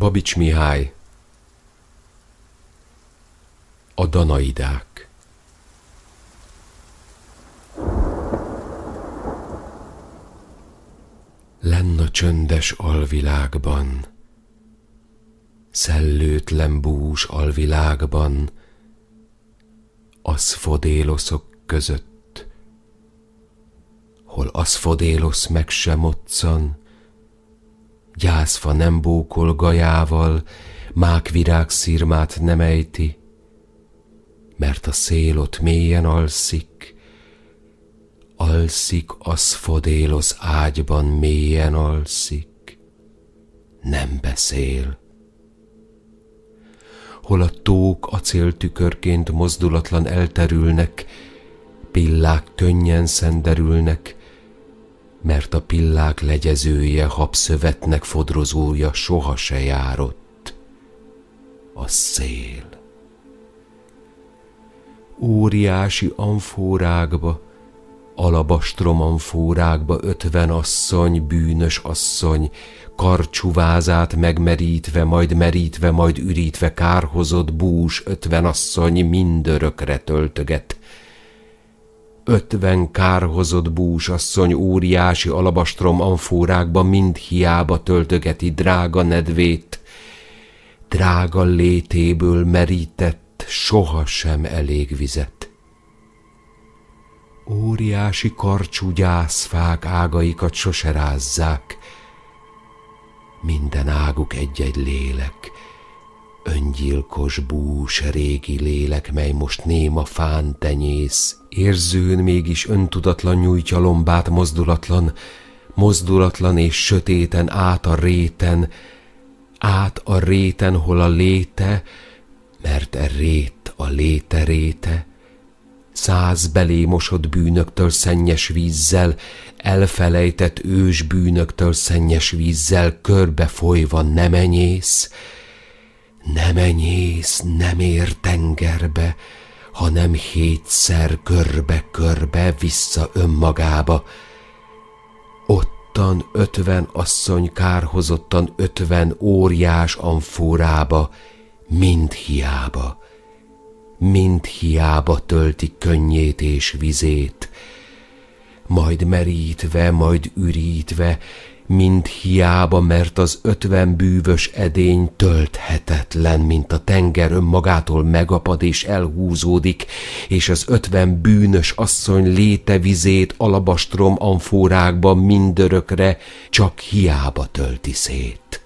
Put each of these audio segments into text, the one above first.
Babics Mihály A Danaidák. Lenn a csöndes alvilágban, Szellőtlen bús alvilágban, Aszfodéloszok között, Hol aszfodélosz meg sem moccan, gyászfa nem bókol gajával, mákvirág szirmát nem ejti, mert a szél ott mélyen alszik, alszik aszfodélosz ágyban mélyen alszik, nem beszél. Hol a tók acéltükörként mozdulatlan elterülnek, pillák könnyen szenderülnek, mert a pillák legyezője, habszövetnek fodrozója soha se járott. A szél. Óriási amfórákba, alabastrom amfórákba ötven asszony, bűnös asszony, karcsúvázát megmerítve, majd merítve, majd ürítve kárhozott bús ötven asszony mindörökre töltöget, Ötven kárhozott búsasszony óriási alabastrom amfórákba mind hiába töltögeti drága nedvét, drága létéből merített sohasem elég vizet. Óriási karcsú gyászfák ágaikat sose rázzák, minden águk egy-egy lélek, öngyilkos bús régi lélek, mely most néma fán tenyész, érzőn mégis öntudatlan nyújtja lombát mozdulatlan, mozdulatlan és sötéten át a réten, át a réten, hol a léte, mert e rét a léte réte, száz belémosott bűnöktől szennyes vízzel, elfelejtett ős bűnöktől szennyes vízzel körbe folyva nem enyész, nem enyész, nem ér tengerbe, hanem hétszer körbe-körbe vissza önmagába. Ottan ötven asszony kárhozottan ötven óriás amfórába, mind hiába, mind hiába tölti könnyét és vizét, majd merítve, majd ürítve, mind hiába, mert az ötven bűvös edény tölthetetlen, mint a tenger önmagától megapad és elhúzódik, és az ötven bűnös asszony léte vizét alabastrom amfórákba mindörökre csak hiába tölti szét.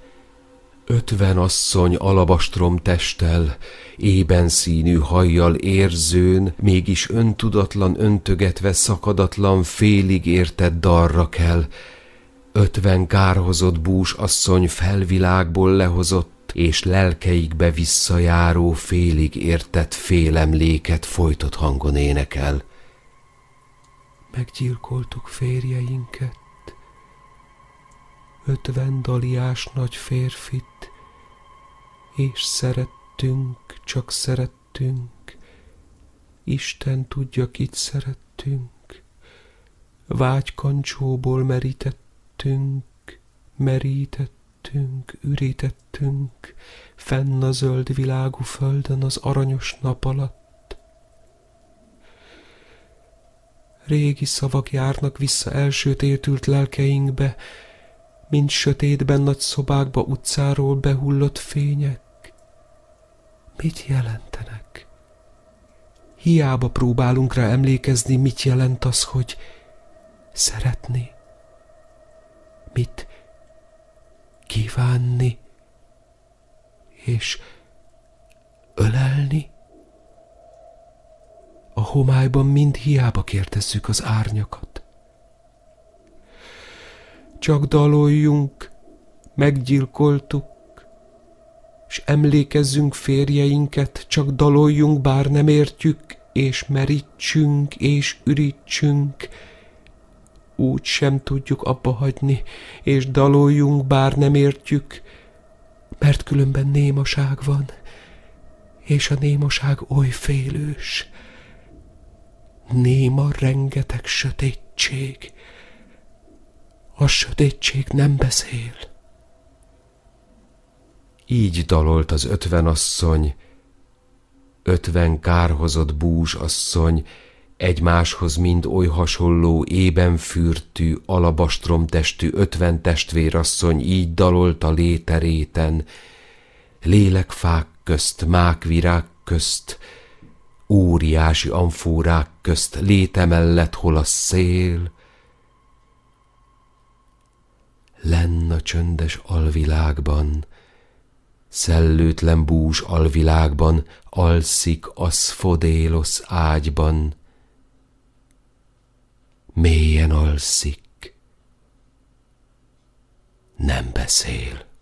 Ötven asszony alabastrom testtel, ében színű hajjal érzőn, mégis öntudatlan öntögetve szakadatlan félig értett darra kell, Ötven kárhozott bús asszony felvilágból lehozott, és lelkeikbe visszajáró félig értett félemléket folytott hangon énekel. Meggyilkoltuk férjeinket, ötven daliás nagy férfit, és szerettünk, csak szerettünk, Isten tudja, kit szerettünk, vágykancsóból merített Merítettünk, merítettünk, ürítettünk, fenn a zöld világú földön az aranyos nap alatt. Régi szavak járnak vissza elsötétült lelkeinkbe, mint sötétben nagy szobákba utcáról behullott fények. Mit jelentenek? Hiába próbálunk rá emlékezni, mit jelent az, hogy szeretni mit kívánni és ölelni? A homályban mind hiába kérdezzük az árnyakat. Csak daloljunk, meggyilkoltuk, és emlékezzünk férjeinket, csak daloljunk, bár nem értjük, és merítsünk, és ürítsünk, úgy sem tudjuk abba hagyni, és daloljunk, bár nem értjük, mert különben némaság van, és a némaság oly félős. Néma rengeteg sötétség. A sötétség nem beszél. Így dalolt az ötven asszony, ötven kárhozott bús asszony, egymáshoz mind oly hasonló, ében fürtű, alabastromtestű ötven testvérasszony így a léteréten, lélekfák közt, mákvirág közt, óriási amfórák közt, léte mellett hol a szél, lenn a csöndes alvilágban, szellőtlen bús alvilágban, alszik aszfodélosz ágyban, mélyen alszik, nem beszél.